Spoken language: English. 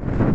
you